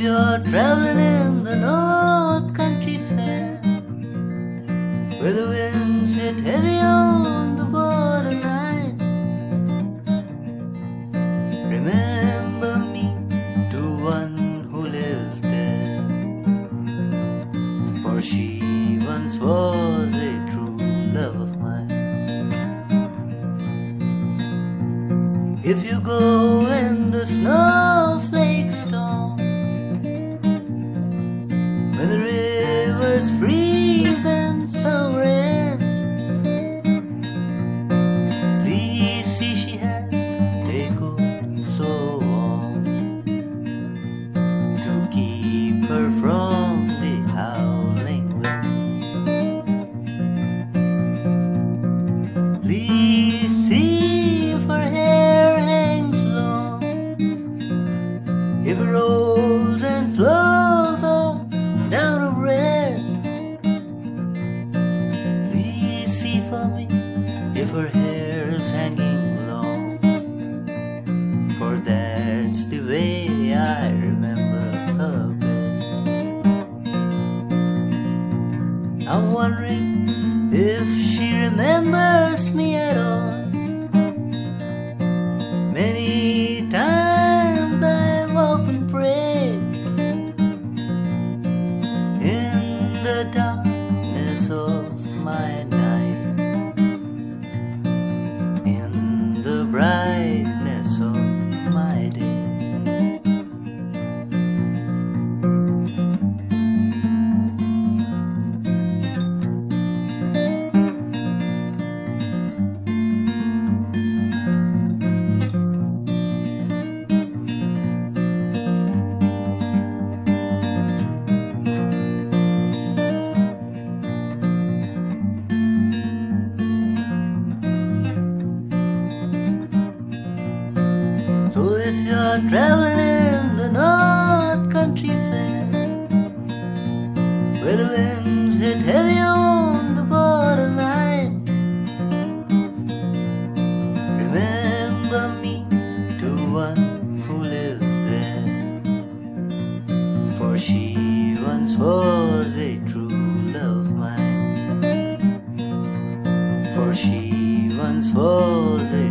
you're traveling in the North Country Fair, where the winds hit heavy on the borderline, remember me to one who lives there, for she once was a true love of mine. If you go in the snowflake storm, if her hair's hanging long, for that's the way I remember her best. I'm wondering if she remembers me at all. So if you're traveling in the North Country Fair, where the winds hit heavy on the borderline, remember me to one who lives there, for she once was a true love mine, for she once was.